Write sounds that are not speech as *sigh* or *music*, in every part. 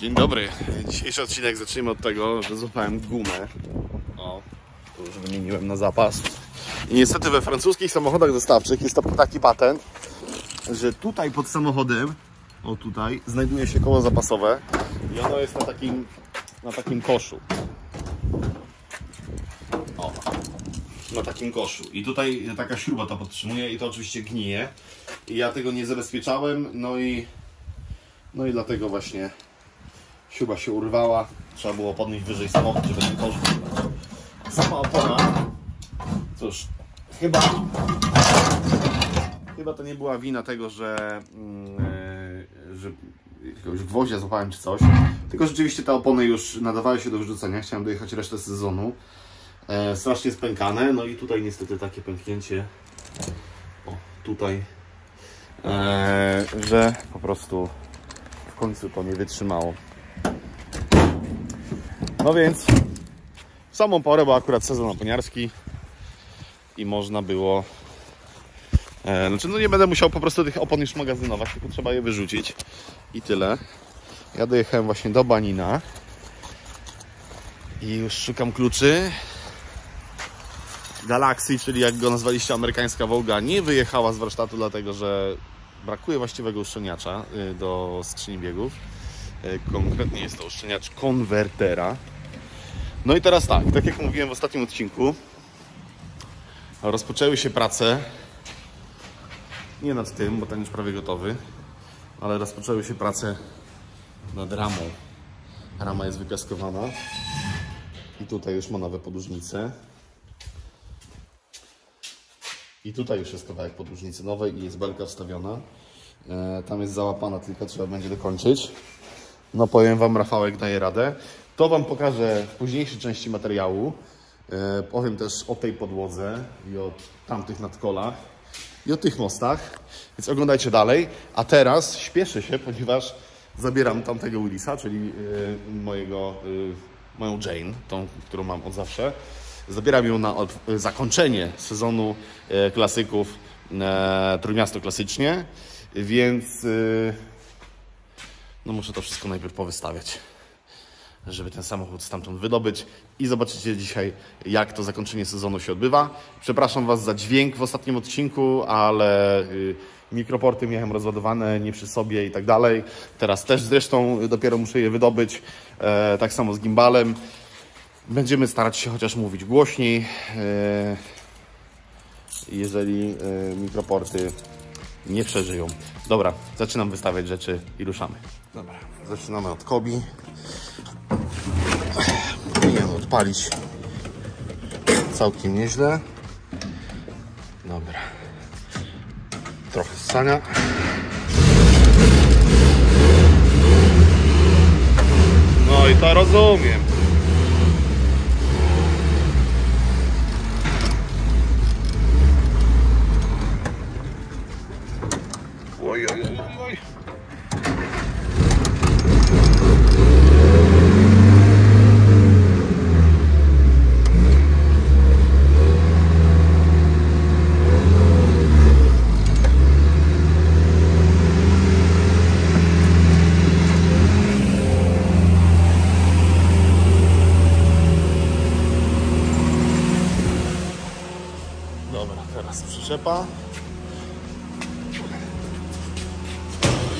Dzień dobry. Dzisiejszy odcinek zaczniemy od tego, że złapałem gumę. O, tu już wymieniłem na zapas. I niestety we francuskich samochodach dostawczych jest to taki patent, że tutaj pod samochodem, o tutaj, znajduje się koło zapasowe i ono jest na takim, na takim koszu. O, na takim koszu. I tutaj taka śruba to podtrzymuje i to oczywiście gnije. I ja tego nie zabezpieczałem, no i no i dlatego właśnie śruba się urwała. Trzeba było podnieść wyżej samochód, żeby kosz wybrać. Sama opona. Cóż, chyba chyba to nie była wina tego, że, e, że jakiegoś gwoździa złapałem czy coś. Tylko rzeczywiście te opony już nadawały się do wyrzucenia. Chciałem dojechać resztę sezonu. E, strasznie spękane. No i tutaj niestety takie pęknięcie. O, tutaj. E, że po prostu w końcu to nie wytrzymało. No więc w samą porę, bo akurat sezon oponiarski i można było e, znaczy no nie będę musiał po prostu tych opon już magazynować, tylko trzeba je wyrzucić i tyle. Ja dojechałem właśnie do Banina i już szukam kluczy. Galaxy, czyli jak go nazwaliście amerykańska Volga, nie wyjechała z warsztatu, dlatego że brakuje właściwego uszczelniacza y, do skrzyni biegów. Y, Konkretnie jest to uszczelniacz konwertera. No i teraz tak, tak jak mówiłem w ostatnim odcinku, rozpoczęły się prace nie nad tym, bo ten już prawie gotowy, ale rozpoczęły się prace nad ramą. Rama jest wypiaskowana i tutaj już ma nowe podłużnice. I tutaj już jest kawałek podłużnicy nowej i jest belka wstawiona. E, tam jest załapana, tylko trzeba będzie dokończyć. No powiem Wam, Rafałek daje radę. To Wam pokażę w późniejszej części materiału. E, powiem też o tej podłodze i o tamtych nadkolach i o tych mostach. Więc oglądajcie dalej. A teraz śpieszę się, ponieważ zabieram tamtego Willisa, czyli e, mojego, e, moją Jane, tą, którą mam od zawsze. Zabieram ją na zakończenie sezonu klasyków Trójmiasto klasycznie, więc no muszę to wszystko najpierw powystawiać, żeby ten samochód stamtąd wydobyć i zobaczycie dzisiaj, jak to zakończenie sezonu się odbywa. Przepraszam Was za dźwięk w ostatnim odcinku, ale y, mikroporty miałem rozładowane, nie przy sobie i tak dalej. Teraz też zresztą dopiero muszę je wydobyć, e, tak samo z gimbalem. Będziemy starać się chociaż mówić głośniej, e, jeżeli e, mikroporty nie przeżyją. Dobra, zaczynam wystawiać rzeczy i ruszamy. Dobra, zaczynamy od Kobi. Powinienem odpalić całkiem nieźle. Dobra. Trochę ssania. No i to rozumiem. Oj, oj, oj, oj, oj. Dobra, teraz przyczepa.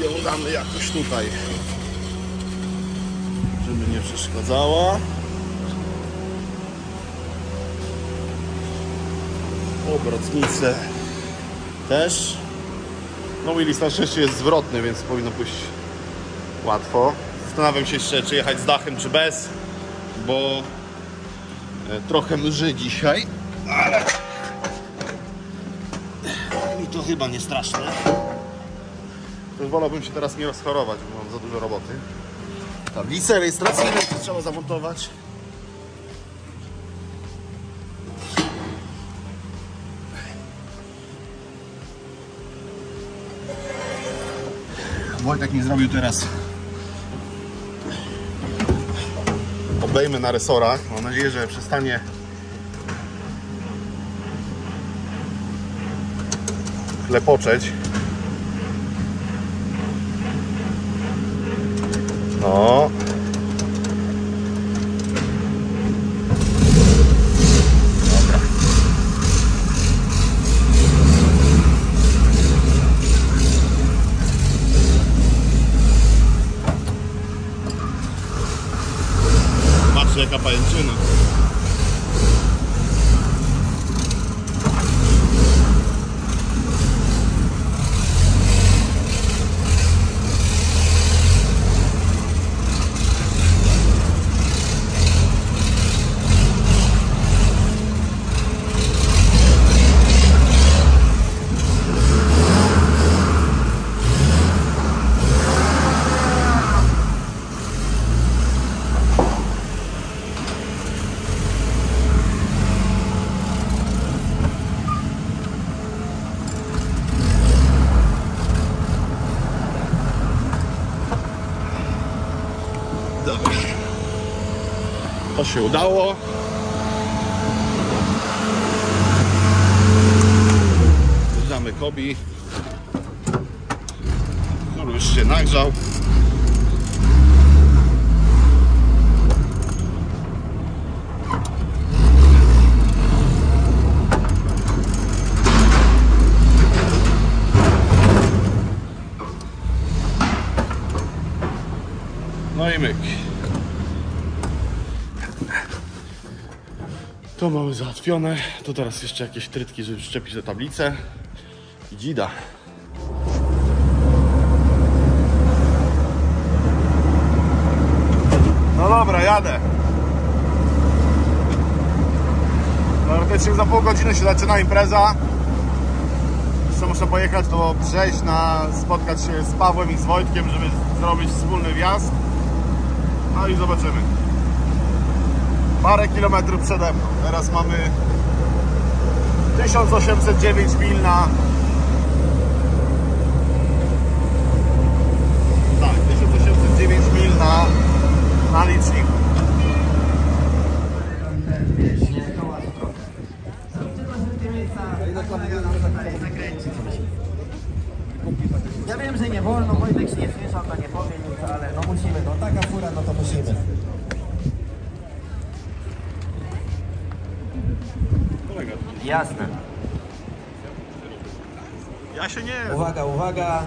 ją damy jakoś tutaj, żeby nie przeszkadzała. Obrotnice też. Willis na szczęście jest zwrotny, więc powinno pójść łatwo. Zastanawiam się jeszcze, czy jechać z dachem, czy bez, bo e, trochę mrzy dzisiaj, ale mi to chyba nie straszne. Wolałbym się teraz nie rozchorować, bo mam za dużo roboty. Tablice rejestracyjne trzeba zamontować. Wojtek mi zrobił teraz obejmy na resorach. Mam nadzieję, że przestanie chlepoczeć. No. kapajączyny. Dobra. To się udało. Zjeżdżamy Kobi. Kur już się nagrzał. No i myk. Mamy załatwione. To teraz jeszcze jakieś trytki, żeby szczepić te tablice. I dzida. No dobra, jadę. Teoretycznie za pół godziny się zaczyna impreza. Jeszcze muszę pojechać do Brzeźna, spotkać się z Pawłem i z Wojtkiem, żeby zrobić wspólny wjazd. No i zobaczymy. Parę kilometrów przede mną. Teraz mamy 1809 mil na... Tak, 1809 mil na, na liczniku. Ja wiem, że nie wolno, Wojtek się nie słyszał, to nie powie nic, ale no musimy, no taka fura, no to musimy. Jasne. Ja się nie... Uwaga.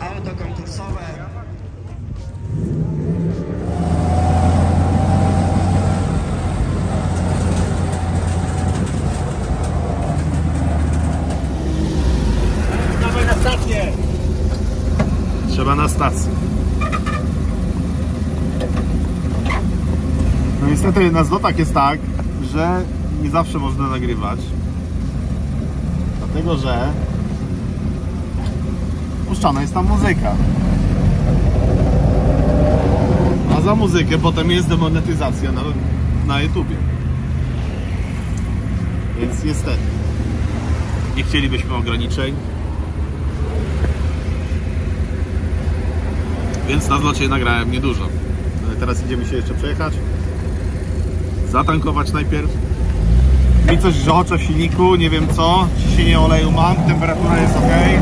Auto konkursowe. Dawaj na stację. Trzeba na stację. No niestety na zlotach jest tak, że nie zawsze można nagrywać. Dlatego, że puszczana jest tam muzyka. A za muzykę potem jest demonetyzacja na, na YouTubie. Więc niestety. Nie chcielibyśmy ograniczeń. Więc na zlocie nagrałem niedużo. Ale Teraz idziemy się jeszcze przejechać. Zatankować najpierw. Mi coś grzocze w silniku, nie wiem co. Ciśnienie oleju mam, temperatura jest ok.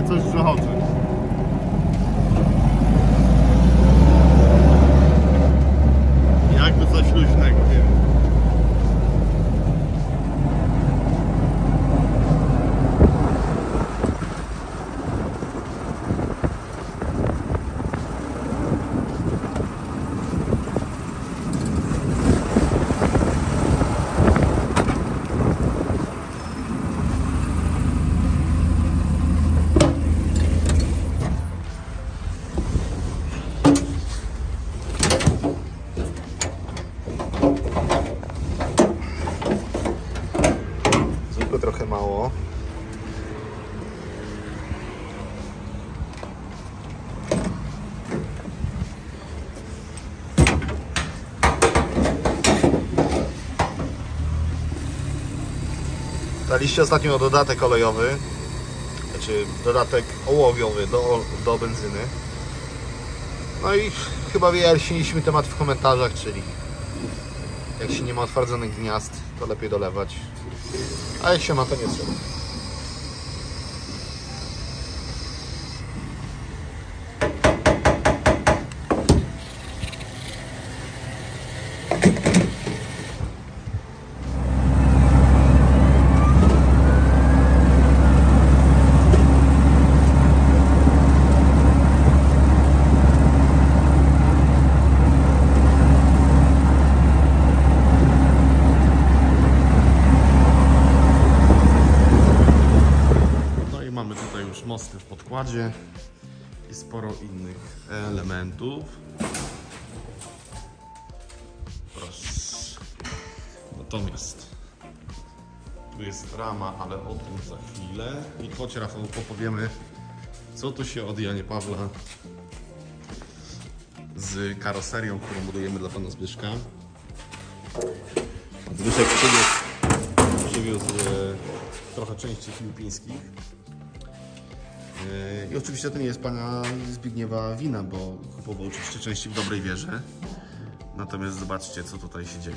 Ale coś grzocze. Jakby coś luźnego, nie wiem. Zwykle trochę mało. Daliście ostatnio dodatek olejowy, znaczy dodatek ołowiowy do, do benzyny. No i chyba wyjaśniliśmy temat w komentarzach, czyli jak się nie ma otwardzonych gniazd, to lepiej dolewać. A jak się ma, to nie trzeba. padzie i sporo innych elementów. Natomiast tu jest rama, ale o tym za chwilę. I chodź Rafał, powiemy, co tu się od Janie Pawła z karoserią, którą budujemy dla pana Zbyszka. Zbyszek przywiózł, przywiózł e, trochę części filipińskich. E, I oczywiście to nie jest pana Zbigniewa wina, bo kupował oczywiście części w dobrej wierze. Natomiast zobaczcie, co tutaj się dzieje.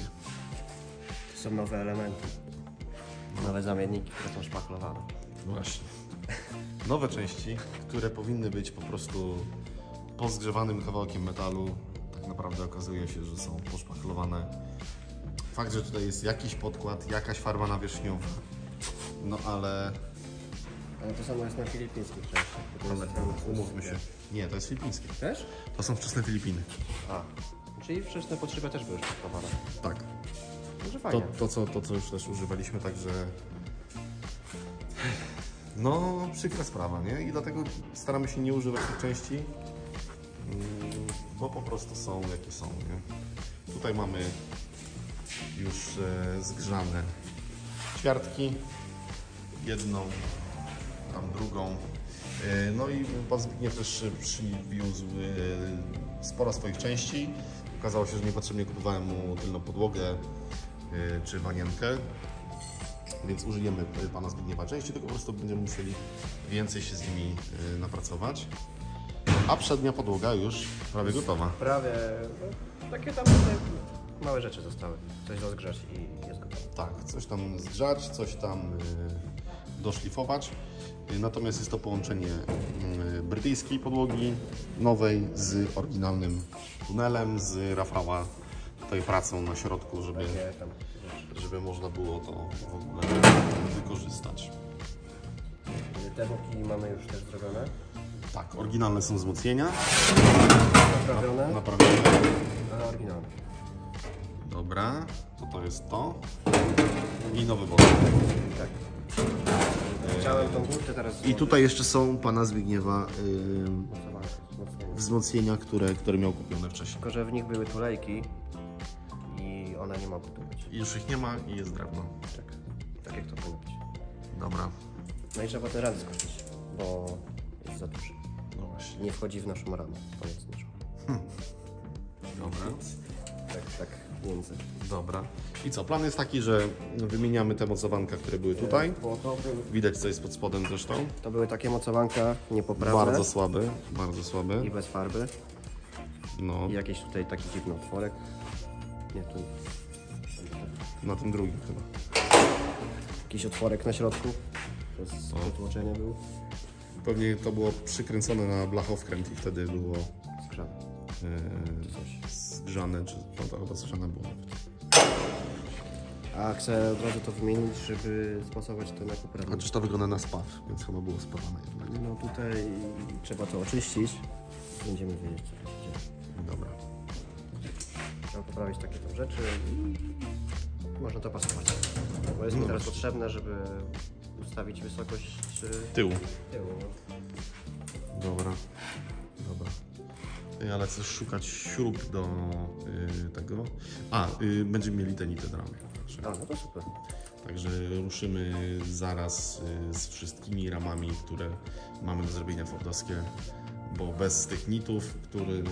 To są nowe elementy. Nowe zamienniki, które są szpachlowane. Właśnie. Nowe części, które powinny być po prostu pozgrzewanym kawałkiem metalu, tak naprawdę okazuje się, że są poszpachlowane. Fakt, że tutaj jest jakiś podkład, jakaś farba nawierzchniowa, no ale, Ale to samo jest na filipińskich częściach. To umówmy się. Nie, to jest filipińskie. Też? To są wczesne Filipiny. A. Czyli wczesne potrzeby też były szpachlowane. Tak. Może To, fajnie. to, co, to, co już też używaliśmy, także. No, przykra sprawa, nie? I dlatego staramy się nie używać tych części, mm, bo po prostu są jakie są, nie? Tutaj mamy już e, zgrzane ćwiartki, jedną, tam drugą. E, No i pan Zbigniew też przywiózł e, sporo swoich części. Okazało się, że niepotrzebnie kupowałem mu tylną podłogę e, czy wanienkę, więc użyjemy pana Zbigniewa części, tylko po prostu będziemy musieli więcej się z nimi napracować. A przednia podłoga już prawie gotowa. Prawie. No, takie tam małe rzeczy zostały. Coś rozgrzać i jest gotowe. Tak, coś tam zgrzać, coś tam doszlifować. Natomiast jest to połączenie y, brytyjskiej podłogi nowej z oryginalnym tunelem, z Rafała tutaj pracą na środku, żeby, żeby można było to w ogóle wykorzystać. Te boki mamy już też zrobione. Tak, oryginalne są wzmocnienia, Naprawione, naprawione. ale oryginalne. Dobra, to to jest to. I nowy bok. Tak. Chciałem tą burtę teraz I tutaj jeszcze są pana Zbigniewa y, wzmocnienia, które, które miał kupione wcześniej. Tylko, że w nich były tulejki i one nie mogły tu być. I już ich nie ma i jest drewno. Tak, tak jak to powinno być. Dobra. No i trzeba ten ran skoczyć, bo jest za duży. No właśnie. Nie wchodzi w naszą ramę, to jest niż. Dobra. Między. Dobra. I co? Plan jest taki, że wymieniamy te mocowanka, które były tutaj. Widać, co jest pod spodem zresztą. to były takie mocowanka niepoprawne Bardzo słabe, bardzo i słabe. bez farby. No, I jakiś tutaj taki dziwny otworek. Nie, tu na tym drugim chyba. jakiś otworek na środku. To jest O. wytłoczenie był. Pewnie to było przykręcone na blachowkręt i wtedy było Skrzat. e, zgrzane, czy no to chyba zgrzane było. A chcę od razu to wymienić, żeby spasować to na poprawę. Chociaż to wygląda na spaw, więc chyba było spawane jednak. No tutaj trzeba to oczyścić. Będziemy wiedzieć, co się dzieje. Dobra. Trzeba poprawić takie tam rzeczy i można to pasować. Bo jest mi No teraz właśnie. potrzebne, żeby ustawić wysokość y, Tył. tyłu. Dobra. Dobra. Ty, Ale chcesz szukać śrub do y, tego. A, y, będziemy mieli te nity ramy. A, no to super. Także ruszymy zaraz y, z wszystkimi ramami, które mamy do zrobienia fordowskie, bo bez tych nitów, których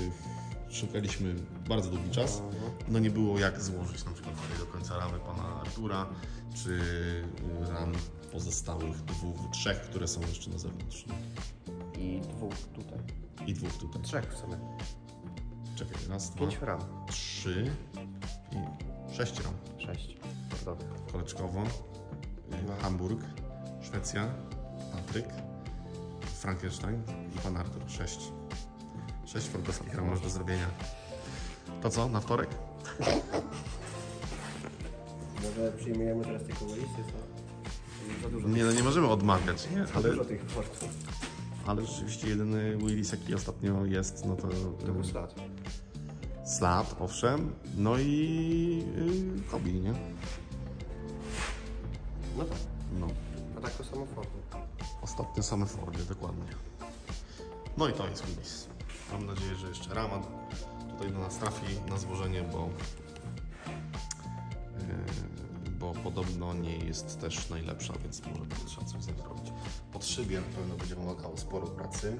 szukaliśmy bardzo długi czas, no nie było jak złożyć na przykład do końca ramy pana Artura, czy y, ram pozostałych dwóch, trzech, które są jeszcze na zewnątrz. I dwóch tutaj. I dwóch tutaj. Trzech w sumie. Czekaj, raz, dwa, Pięć ram. trzy i sześć ram. Sześć. Dobra. Koleczkowo, y, Hamburg, Szwecja, Patryk, Frankenstein i Pan Artur. Sześć. Sześć fordowskich ram masz do zrobienia. To co, na wtorek? Może przyjmujemy teraz tylko listy, co? Za dużo, Nie, no nie możemy odmawiać, nie? za Ale, dużo tych portów. Ale rzeczywiście jedyny Willis, jaki ostatnio jest, no to To był slat. Slat, owszem, no i yy, nie? No tak. No, A tak to samo formy. ostatnio same Fordy, dokładnie. No i to jest kulis. Mam nadzieję, że jeszcze rama tutaj do nas trafi na złożenie, bo podobno nie jest też najlepsza, więc może będzie trzeba coś z zrobić. Pod szybie na pewno będzie wymagało sporo pracy,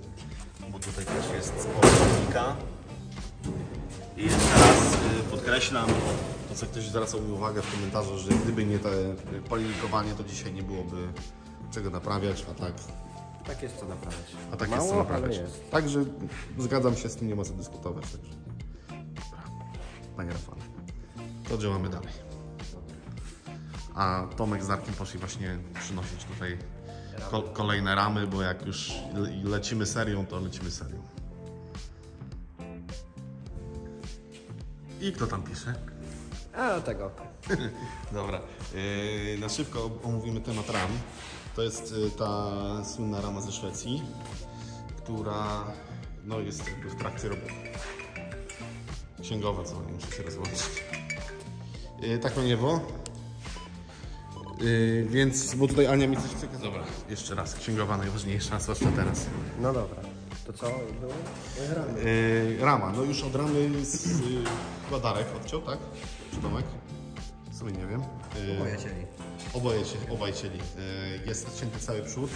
bo tutaj też jest sporo silnika. I jeszcze raz yy, podkreślam, to co ktoś zwracał mi uwagę w komentarzu, że gdyby nie te polinikowanie, to dzisiaj nie byłoby czego naprawiać, a tak Tak jest co naprawiać. a tak Mało, jest co naprawiać. jest. Także zgadzam się z tym, nie ma co dyskutować. Także. Dobra. Panie Rafale, to działamy dalej. A Tomek z Darkiem poszli właśnie przynosić tutaj ko- kolejne ramy, bo jak już le- lecimy serią, to lecimy serią. I kto tam pisze? A tego. *laughs* Dobra. Yy, na szybko omówimy temat ram. To jest yy, ta słynna rama ze Szwecji, która no, jest jakby w trakcie roboty. Księgowa, co nie muszę się rozłączyć. Yy, tak, panie Ewo. Yy, więc, bo tutaj Ania mi coś przekazała. Dobra, jeszcze raz. Księgowa najważniejsza, zwłaszcza teraz. No dobra. To co było? Ramy. Yy, rama, no już od ramy z yy, chyba Darek odciął, tak? Czy Tomek? W sumie nie wiem. Yy, Oboje cieli. Oboje się, obaj cieli. Yy, Jest odcięty cały przód.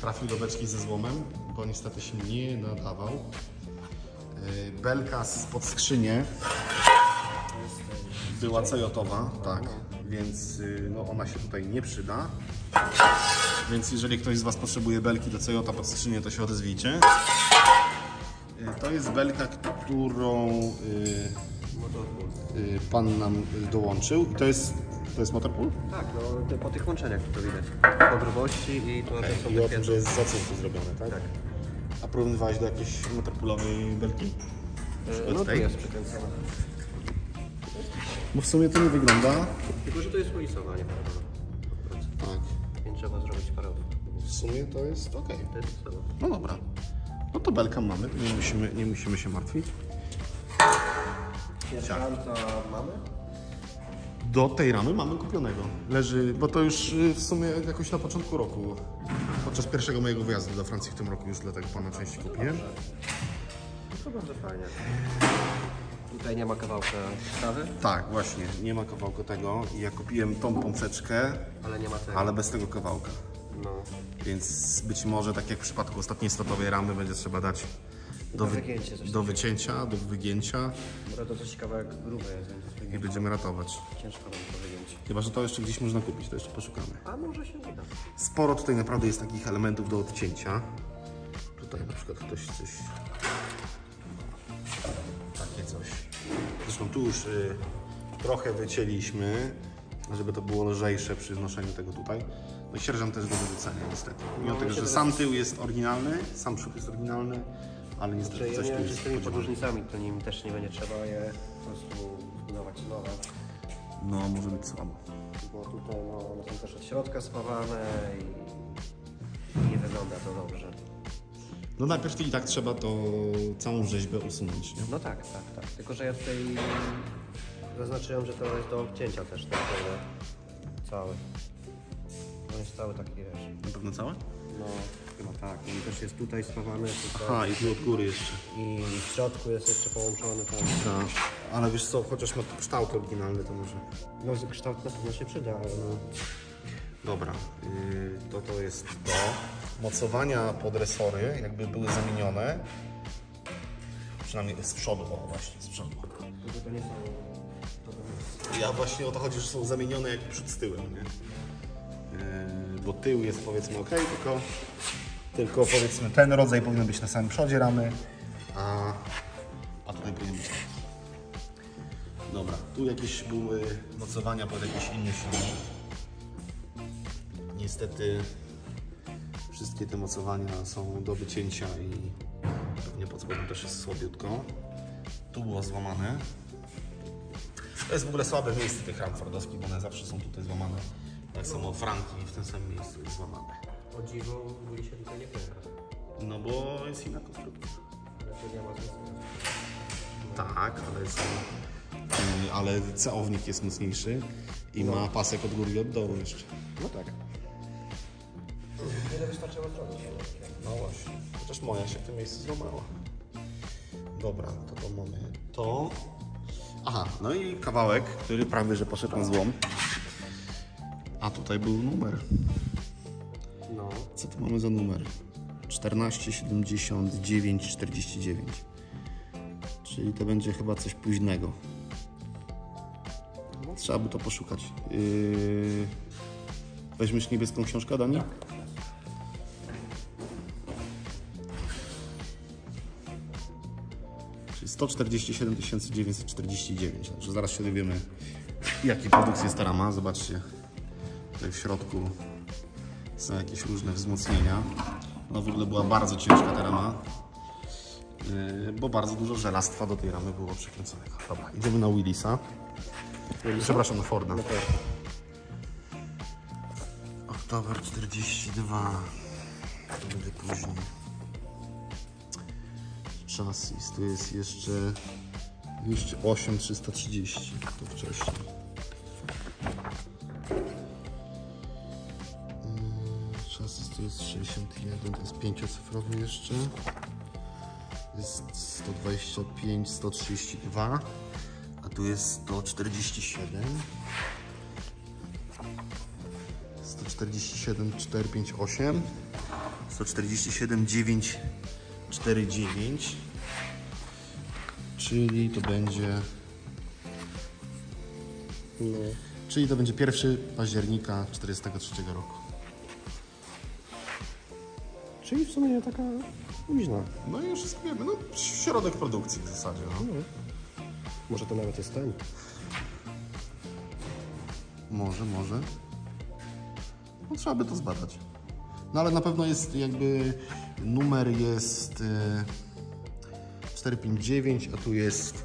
Trafił do beczki ze złomem, bo niestety się nie nadawał. Yy, Belka spod skrzynie była cojotowa, tak, więc yy, no, ona się tutaj nie przyda. Więc jeżeli ktoś z Was potrzebuje belki do cojota pod skrzynię, to się odezwijcie. Yy, To jest belka, którą yy, yy, Pan nam yy, dołączył i to jest, to jest motorpool? Tak, no po tych łączeniach to widać. Po grubości i to okay. są I o tym, że jest z zrobione, tak? Tak. A porównywałeś do jakiejś motorpoolowej belki? E, No tej? jest przykręcone. Bo w sumie to nie wygląda. Tylko, że to jest ulisowa, nie parowa. Tak. Więc trzeba zrobić parowę. W sumie to jest ok. To jest samo. No dobra. No to belkę mamy, nie musimy, nie musimy się martwić. Sierżanta mamy? Do tej ramy mamy kupionego. Leży, bo to już y, w sumie jakoś na początku roku. Podczas pierwszego mojego wyjazdu do Francji w tym roku już dlatego pana części kupiłem. No to bardzo fajnie. Tutaj nie ma kawałka stawy, Tak, właśnie. Nie ma kawałka tego i ja kupiłem tą poprzeczkę, ale nie ma tego. ale bez tego kawałka. No. Więc być może, tak jak w przypadku ostatniej statowej ramy, będzie trzeba dać do, wy, do wycięcia, do wygięcia Może to coś kawałek gruby jest, i będziemy ratować. ciężko to wygiąć. Chyba, że to jeszcze gdzieś można kupić, to jeszcze poszukamy. A może się uda. Sporo tutaj naprawdę jest takich elementów do odcięcia. Tutaj na przykład ktoś coś... Zresztą tu już y, trochę wycięliśmy, żeby to było lżejsze przy noszeniu tego tutaj. No i sierżant też go wyrzucenia niestety. Mimo No, tego, że sam tył jest oryginalny, sam przód jest oryginalny, ale niestety Czy ja coś nie tu wiem, czy jest z tymi podróżnicami to nim też nie będzie trzeba je po prostu zbudować nowe. No, może być słabo. Bo tutaj no, one są też od środka spawane i nie wygląda to dobrze. No najpierw i tak trzeba to całą rzeźbę usunąć, nie? No tak, tak, tak. Tylko, że ja tutaj zaznaczyłem, że to jest do obcięcia też, tak, cały. On jest cały taki, wiesz. Na pewno całe? No, chyba tak. On też jest tutaj spawany, tutaj. Aha, i tu od góry jeszcze. I w środku jest jeszcze połączony tam. Tak. Ale wiesz co, chociaż ma kształt oryginalny, to może... No, kształt na pewno się przyda, ale no. Dobra, yy, to to jest to. Mocowania pod resory jakby były zamienione. Przynajmniej z przodu, o właśnie, z przodu. Ja właśnie o to chodzi, że są zamienione jak przód z tyłem, nie? Yy, bo tył jest powiedzmy ok, tylko, tylko powiedzmy ten rodzaj powinien być na samym przodzie ramy, a, a tutaj powinien być. Dobra, tu jakieś były mocowania pod jakiś inny silnik. Niestety wszystkie te mocowania są do wycięcia i pewnie pod spodem też jest słabiutko. Tu było złamane. To jest w ogóle słabe miejsce tych ram fordowskich, bo one zawsze są tutaj złamane. Tak samo Franki w tym samym miejscu jest złamane. O dziwo, bóli się tutaj nie pojechać. No bo jest inna konstrukcja. Ale to nie ma sensu. Tak, ale są, ale ceownik jest mocniejszy i ma pasek od góry i od dołu jeszcze. No tak. Ile wystarczyło zrobić? No właśnie. Chociaż moja się w tym miejscu złamała. Dobra, to to mamy to. Aha, no i kawałek, który prawie że poszedł na złom. A tutaj był numer. No. Co tu mamy za numer? 14, 79, 49. Czyli to będzie chyba coś późnego. Trzeba by to poszukać. Yy... Weźmiesz niebieską książkę, Dani? Czyli 147 949. Także zaraz się dowiemy, jakiej produkcji jest ta rama. Zobaczcie, tutaj w środku są jakieś różne wzmocnienia. Ona w ogóle była bardzo ciężka ta rama, yy, bo bardzo dużo żelastwa do tej ramy było przykręconego. Dobra, idziemy na Willisa. Przepraszam, na Forda. Oktober 42. To będzie później. Chassis. Tu jest jeszcze 208 330. To wcześniej. Chassis to jest 61, to jest pięciocyfrowy jeszcze. Jest 125, 132, a tu jest 147. 147, 458, 147, 949, czyli to będzie, No. czyli to będzie 1 października 43 roku. Czyli w sumie taka luźna. No i już wszystko wiemy, no środek produkcji w zasadzie. No. Może to nawet jest ten. Może, może. No trzeba by to zbadać. No ale na pewno jest jakby numer jest e, 459, a tu jest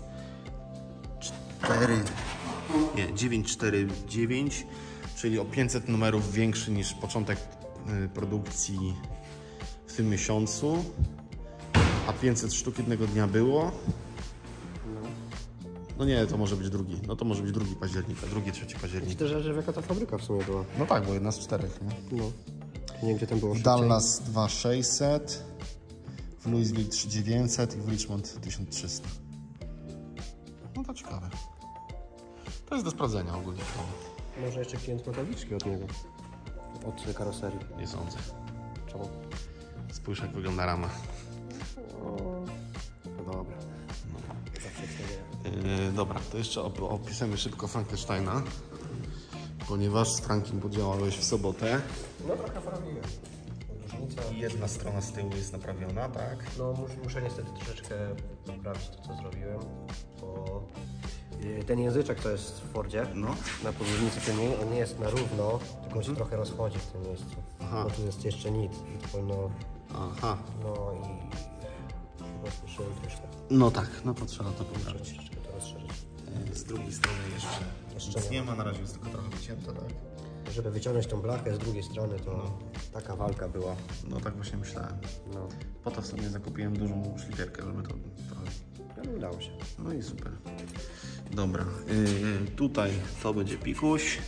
4 nie, 949, czyli o 500 numerów większy niż początek e, produkcji w tym miesiącu. A 500 sztuk jednego dnia było. No nie, to może być drugi. No to może być drugi października, drugi, trzeci października. Też, że jaka ta fabryka w sumie była. No tak, bo jedna z czterech, nie? No. Nie wiem, gdzie tam było. Dallas 2600, w Louisville 3900 i w Richmond 1300. No to ciekawe. To jest do sprawdzenia ogólnie. Może jeszcze klient ma tabliczki od niego. Od karoserii. Nie sądzę. Czemu? Spójrz jak wygląda rama. No dobra. Zawsze sobie... Yy, dobra, to jeszcze op- szybko Frankensteina. Ponieważ z Frankiem podziałałeś w sobotę. No trochę prawiłem. I jedna strona z tyłu jest naprawiona, tak? No mus, muszę niestety troszeczkę poprawić to, co zrobiłem, bo y, ten języczek, co jest w Fordzie, No. na podłużnicy, to nie, on nie jest na równo, tylko się trochę rozchodzi w tym miejscu. Aha. Bo tu jest jeszcze nic to powinno, Aha. no i chyba słyszałem troszkę, No tak, no to trzeba to poprawić. troszeczkę to rozszerzyć. Yy, Z drugiej strony jeszcze, Jeszcze nie nie ma, na razie jest tylko trochę wycięte, tak? Żeby wyciągnąć tą blachę z drugiej strony, to taka walka była. No tak właśnie myślałem. No, Po to w sumie zakupiłem dużą szlifierkę, żeby to trochę... ale udało się. No i super. Dobra, yy, tutaj to będzie pikuś.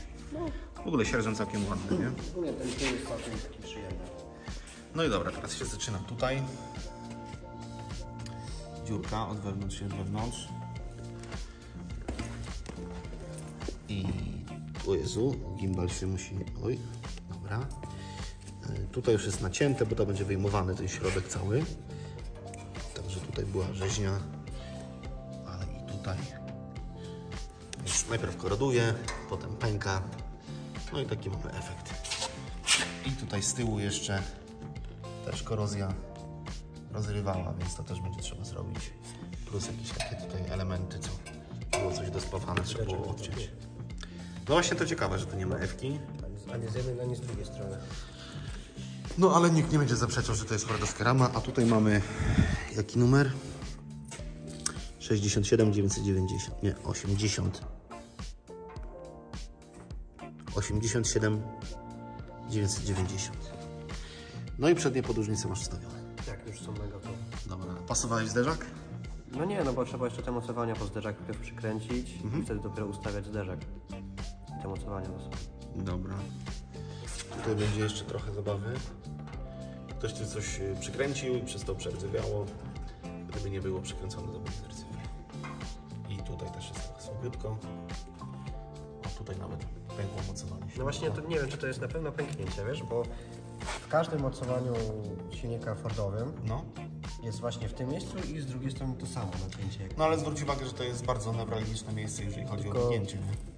W ogóle sierżant całkiem ładny, nie? Ogólnie ten tył jest całkiem taki przyjemny. No i dobra, teraz się zaczyna tutaj. Dziurka od wewnątrz się wewnątrz. I o Jezu, gimbal się musi. Oj, dobra. Y, Tutaj już jest nacięte, bo to będzie wyjmowany ten środek cały. Także tutaj była rzeźnia, ale i tutaj. Już najpierw koroduje, potem pęka. No i taki mamy efekt. I tutaj z tyłu jeszcze też korozja rozrywała, więc to też będzie trzeba zrobić. Plus jakieś takie tutaj elementy, co było coś dospawane, trzeba było odciąć. No właśnie to ciekawe, że tu nie ma Ewki. Ani- z jednej, ani z drugiej strony. No ale nikt nie będzie zaprzeczał, że to jest fordowska rama, a tutaj mamy jaki numer? 67 990, nie, 80. 87 990. No i przednie podłużnice masz wstawione. Tak, już są mega to. Dobra, pasowałeś zderzak? No nie, no bo trzeba jeszcze te mocowania po zderzak najpierw przykręcić i wtedy dopiero ustawiać zderzak. Te mocowania to są. Dobra. Tutaj będzie jeszcze trochę zabawy. ktoś tu coś y, przykręcił i przez to przerdzewiało. Gdyby nie było przykręcone, to by zerdzewiało. I tutaj też jest trochę słabiutko. A tutaj nawet pękło mocowanie. No właśnie, to nie wiem, czy to jest na pewno pęknięcie, wiesz, bo w każdym mocowaniu silnika Fordowym No. jest właśnie w tym miejscu i z drugiej strony to samo napięcie. no ale zwróć uwagę, że to jest bardzo newralgiczne miejsce, jeżeli chodzi Tylko- o wgięcie. Nie?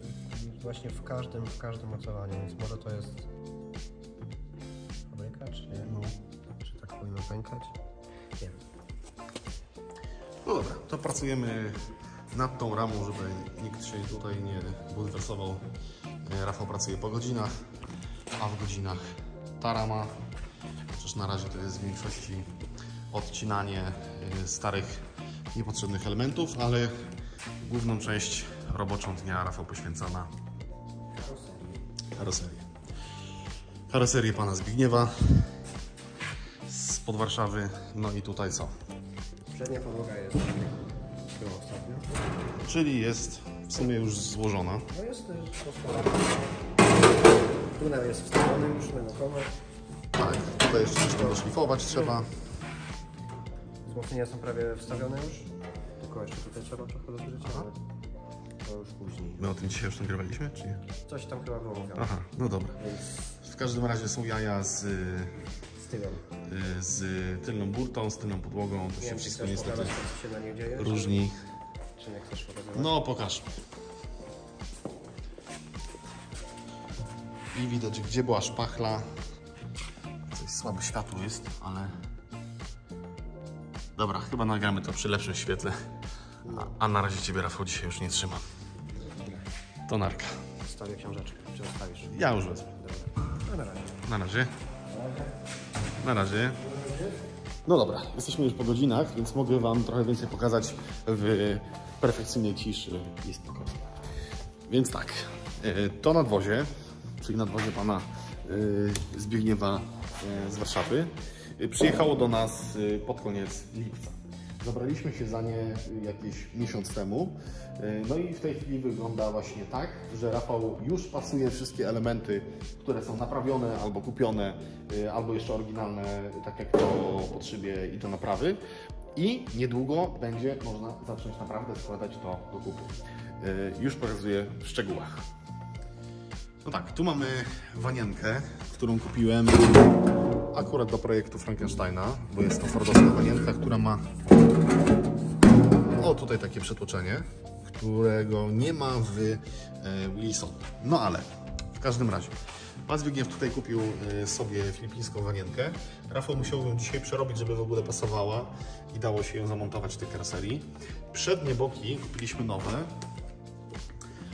Właśnie w każdym, w każdym mocowaniu, więc może to jest fabryka, czy nie? No. Czy tak powinno pękać? Nie wiem. No dobra, to pracujemy nad tą ramą, żeby nikt się tutaj nie bulwersował. E, Rafał pracuje po godzinach, a w godzinach ta rama, chociaż na razie to jest w większości odcinanie e, starych, niepotrzebnych elementów, ale główną część roboczą dnia Rafał poświęca na karoserię. Karoserię pana Zbigniewa z pod Warszawy, no i tutaj co? Przednia podłoga jest była ostatnio. Czyli jest w sumie już złożona. No jest też poskładana. Tunel jest wstawiony już na gotowe. Tak, tutaj jeszcze troszkę doszlifować trzeba. Wzmocnienia są prawie wstawione już. Tylko jeszcze tutaj trzeba trochę to już później. My o tym dzisiaj już nagrywaliśmy, czy nie? Coś tam chyba było mówione. Aha, no dobra. Więc W każdym razie są jaja z, y, z tyłem. z tylną burtą, z tylną podłogą. To Nie się wiem, czy wszystko chcesz niestety pokazać, co się na niej dzieje? różni. Czy, czy nie chcesz pokazywać? No, pokaż. I widać, gdzie była szpachla. Coś słabe światło jest, ale... Dobra, chyba nagramy to przy lepszym świetle. A, a na razie Ciebie, Rafał, dzisiaj już nie trzymam. To narka. Zostawię książeczkę. Czy zostawisz? Ja już wezmę. No na razie. Na razie. Na razie. No dobra, jesteśmy już po godzinach, więc mogę Wam trochę więcej pokazać w perfekcyjnej ciszy i spokoju. Więc tak, e, to nadwozie, czyli nadwozie pana e, Zbigniewa e, z Warszawy, przyjechało do nas pod koniec lipca. Zabraliśmy się za nie jakiś miesiąc temu. E, No i w tej chwili wygląda właśnie tak, że Rafał już pasuje wszystkie elementy, które są naprawione albo kupione, e, albo jeszcze oryginalne, tak jak to potrzebie i do naprawy. I niedługo będzie można zacząć naprawdę składać to do kupy. E, Już pokazuję w szczegółach. No tak, tu mamy wanienkę, którą kupiłem akurat do projektu Frankensteina, bo jest to fordowska wanienka, która ma o tutaj takie przetłoczenie, którego nie ma w e, Wilson. No ale w każdym razie. Pan Zbigniew tutaj kupił e, sobie filipińską wanienkę. Rafał musiał ją dzisiaj przerobić, żeby w ogóle pasowała i dało się ją zamontować w tej karoserii. Przednie boki kupiliśmy nowe,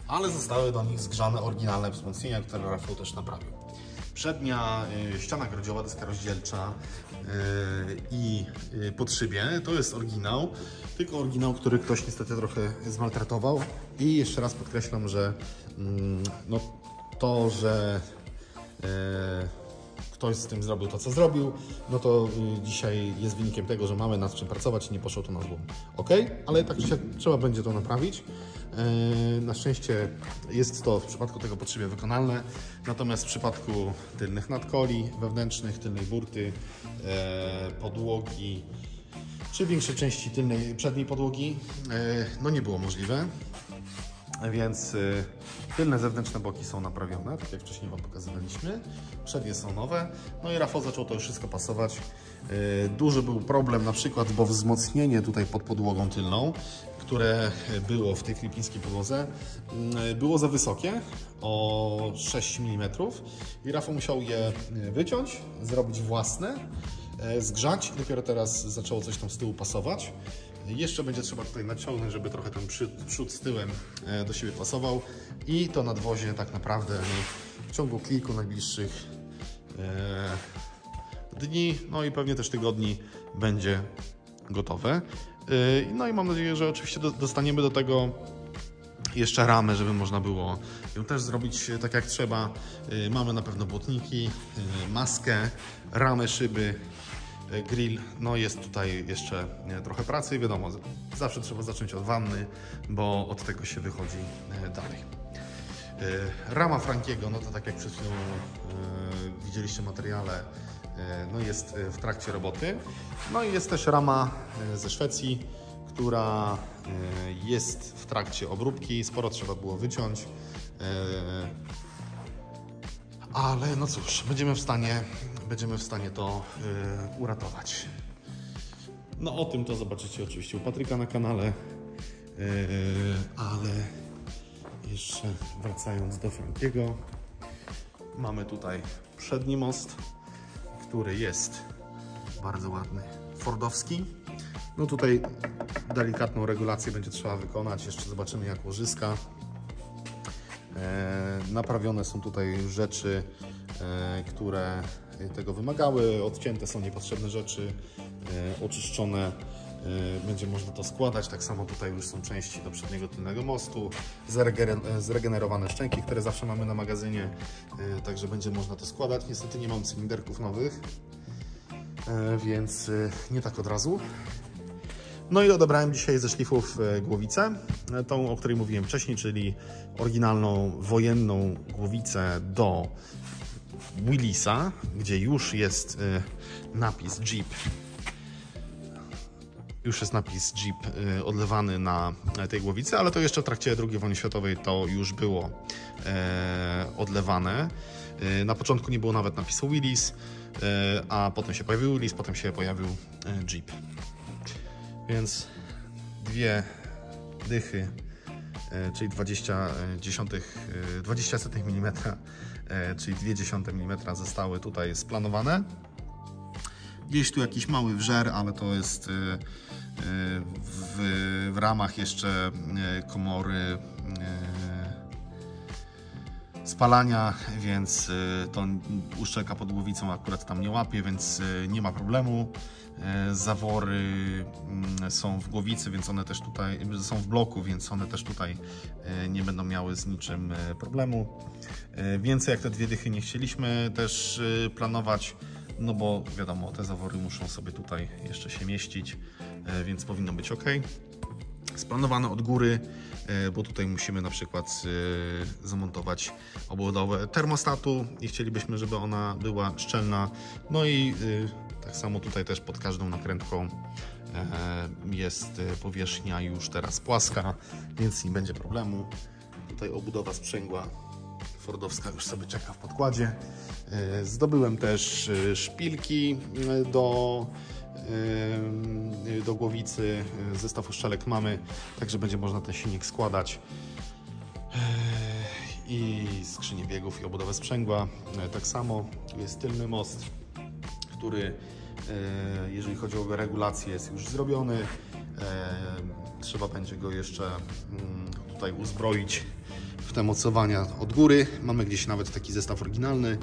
ale zostały do nich zgrzane oryginalne wzmocnienia, które Rafał też naprawił. Przednia y, ściana grodziowa, deska rozdzielcza y, i y, podszybie to jest oryginał, tylko oryginał, który ktoś niestety trochę zmaltretował. I jeszcze raz podkreślam, że mm, no, to, że ktoś z tym zrobił to, co zrobił, no to y, dzisiaj jest wynikiem tego, że mamy nad czym pracować i nie poszło to na złom. Ok, ale tak trzeba będzie to naprawić. E, Na szczęście jest to w przypadku tego potrzebie wykonalne, natomiast w przypadku tylnych nadkoli wewnętrznych, tylnej burty, e, podłogi, czy większej części tylnej, przedniej podłogi, e, no nie było możliwe. Więc tylne zewnętrzne boki są naprawione, tak jak wcześniej Wam pokazywaliśmy. Przednie są nowe. No i Rafał zaczął to już wszystko pasować. Duży był problem na przykład, bo wzmocnienie tutaj pod podłogą tylną, które było w tej filipińskiej podłodze, y, było za wysokie o 6 mm i Rafał musiał je y, wyciąć, zrobić własne, y, zgrzać i dopiero teraz zaczęło coś tam z tyłu pasować. Jeszcze będzie trzeba tutaj naciągnąć, żeby trochę ten przód, z tyłem e, do siebie pasował i to nadwozie tak naprawdę no, w ciągu kilku najbliższych e, dni, no i pewnie też tygodni będzie gotowe. E, no i mam nadzieję, że oczywiście do, dostaniemy do tego jeszcze ramę, żeby można było ją też zrobić tak jak trzeba. E, Mamy na pewno błotniki, maskę, ramę, szyby, grill. No jest tutaj jeszcze trochę pracy. Wiadomo, zawsze trzeba zacząć od wanny, bo od tego się wychodzi dalej. Rama Frankiego, no to tak jak przed chwilą widzieliście materiale, no jest e, w trakcie roboty. No i jest też rama e, ze Szwecji, która e, jest w trakcie obróbki. Sporo trzeba było wyciąć. E, ale no cóż, będziemy w stanie, będziemy w stanie to uratować. No o tym to zobaczycie oczywiście u Patryka na kanale, ale jeszcze wracając do Frankiego, mamy tutaj przedni most, który jest bardzo ładny, fordowski. No tutaj delikatną regulację będzie trzeba wykonać, jeszcze zobaczymy jak łożyska. E, Naprawione są tutaj rzeczy, e, które tego wymagały. Odcięte są niepotrzebne rzeczy, e, oczyszczone. E, Będzie można to składać. Tak samo tutaj już są części do przedniego tylnego mostu, e, zregenerowane szczęki, które zawsze mamy na magazynie, e, także będzie można to składać. Niestety nie mam cylinderków nowych, więc nie tak od razu. No i odebrałem dzisiaj ze szlifów głowicę, tą, o której mówiłem wcześniej, czyli oryginalną wojenną głowicę do Willisa, gdzie już jest napis Jeep. Już jest napis Jeep e, odlewany na tej głowicy, ale to jeszcze w trakcie II wojny światowej to już było e, odlewane. E, Na początku nie było nawet napisu Willis, e, a potem się pojawił Willis, potem się pojawił Jeep. Więc dwie dychy, czyli 20 dziesiątych, e, 20 setnych mm, e, czyli 2 dziesiąte mm zostały tutaj splanowane. Gdzieś tu jakiś mały wżer, ale to jest w, w ramach jeszcze e, komory e, spalania, więc y, to uszczelka pod głowicą akurat tam nie łapie, więc nie ma problemu. E, Zawory mm, są w głowicy, więc one też tutaj są w bloku, więc one też tutaj e, nie będą miały z niczym e, problemu. E, Więcej jak te dwie dychy nie chcieliśmy też e, planować, no bo wiadomo, te zawory muszą sobie tutaj jeszcze się mieścić, e, więc powinno być ok splanowane od góry, e, bo tutaj musimy na przykład e, zamontować obudowę termostatu i chcielibyśmy, żeby ona była szczelna. No i tak samo tutaj też pod każdą nakrętką jest powierzchnia już teraz płaska, więc nie będzie problemu. Tutaj obudowa sprzęgła Fordowska już sobie czeka w podkładzie. E, Zdobyłem też e, szpilki e, do, do głowicy. Zestaw uszczelek mamy, także będzie można ten silnik składać. I skrzynię biegów i obudowę sprzęgła. Tak samo tu jest tylny most, który jeżeli chodzi o regulację jest już zrobiony. Trzeba będzie go jeszcze mm, tutaj uzbroić te mocowania od góry. Mamy gdzieś nawet taki zestaw oryginalny,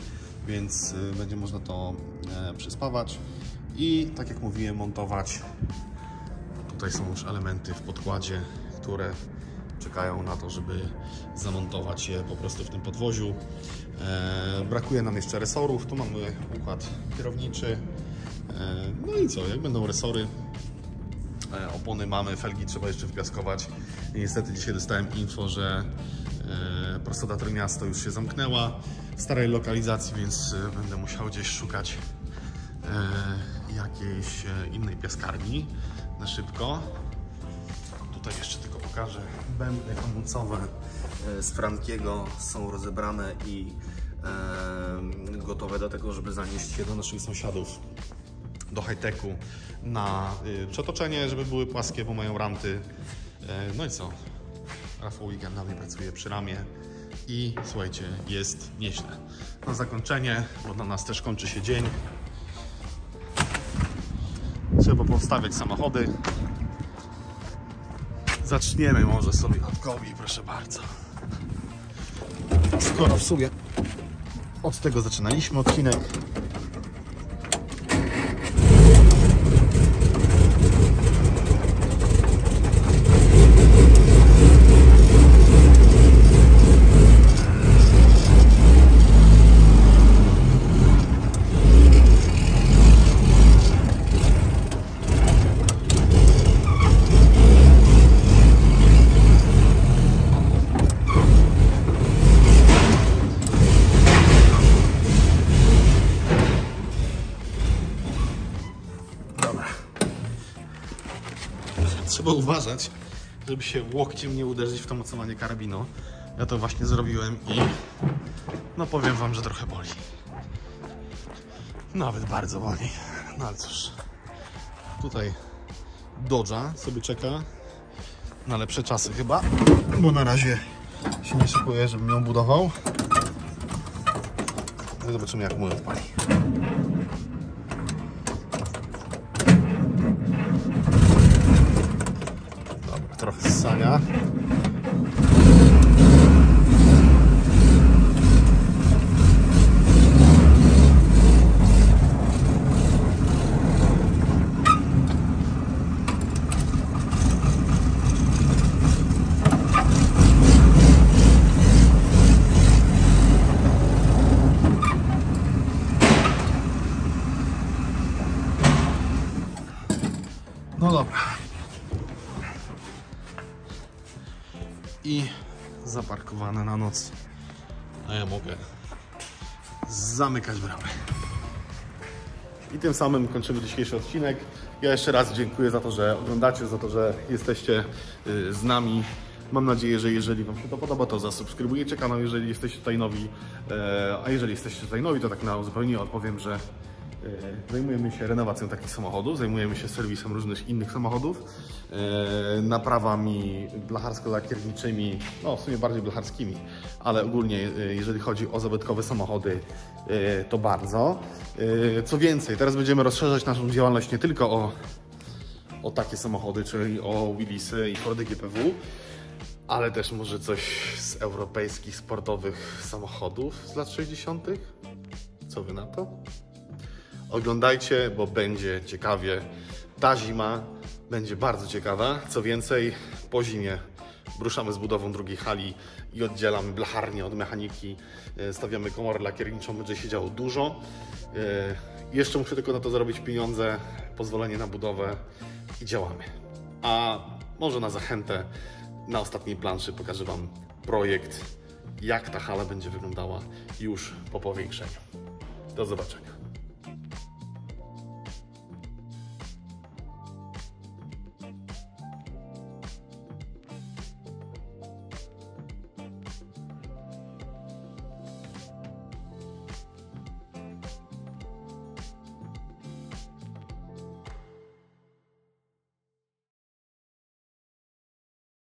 więc y, będzie można to e, przyspawać i tak jak mówiłem montować. Tutaj są już elementy w podkładzie, które czekają na to, żeby zamontować je po prostu w tym podwoziu. E, brakuje nam jeszcze resorów. Tu mamy układ kierowniczy. E, no i co, jak będą resory, opony mamy, felgi trzeba jeszcze wypiaskować. Niestety dzisiaj dostałem info, że e, prostoda Trójmiasto już się zamknęła w starej lokalizacji, więc e, będę musiał gdzieś szukać e, jakiejś innej piaskarni na szybko. Tutaj jeszcze tylko pokażę bębny hamulcowe z Frankiego są rozebrane i gotowe do tego, żeby zanieść je do naszych sąsiadów do high-techu na przetoczenie, żeby były płaskie, bo mają ramty. E, no i co? Rafał weekendami pracuje przy ramie i słuchajcie, jest nieźle. Na zakończenie, bo dla nas też kończy się dzień. Trzeba powstawiać samochody. Zaczniemy może sobie od kobi, proszę bardzo. Skoro w sumie od tego zaczynaliśmy odcinek, uważać, żeby się łokciem nie uderzyć w to mocowanie karabinu. Ja to właśnie zrobiłem i no powiem wam, że trochę boli. Nawet bardzo boli. No ale cóż. Tutaj Dodge'a sobie czeka na lepsze czasy chyba, bo na razie się nie szykuje, żebym ją budował. No Zobaczymy jak mój odpali. Dobra, zaparkowane na noc. A ja mogę zamykać bramę. I tym samym kończymy dzisiejszy odcinek. Ja jeszcze raz dziękuję za to, że oglądacie, za to, że jesteście y, z nami. Mam nadzieję, że jeżeli Wam się to podoba, to zasubskrybujecie kanał, jeżeli jesteście tutaj nowi. E, A jeżeli jesteście tutaj nowi, to tak na uzupełnienie odpowiem, że Zajmujemy się renowacją takich samochodów, zajmujemy się serwisem różnych innych samochodów, e, naprawami blacharsko-lakierniczymi, no w sumie bardziej blacharskimi, ale ogólnie e, jeżeli chodzi o zabytkowe samochody, e, to bardzo. E, Co więcej, teraz będziemy rozszerzać naszą działalność nie tylko o, o takie samochody, czyli o Willisy i Fordy GPW, ale też może coś z europejskich sportowych samochodów z lat 60. Co wy na to? Oglądajcie, bo będzie ciekawie. Ta zima będzie bardzo ciekawa. Co więcej, po zimie ruszamy z budową drugiej hali i oddzielamy blacharnię od mechaniki. E, Stawiamy komorę lakierniczą, będzie się działo dużo. E, Jeszcze muszę tylko na to zarobić pieniądze, pozwolenie na budowę i działamy. A może na zachętę, na ostatniej planszy pokażę Wam projekt, jak ta hala będzie wyglądała już po powiększeniu. Do zobaczenia.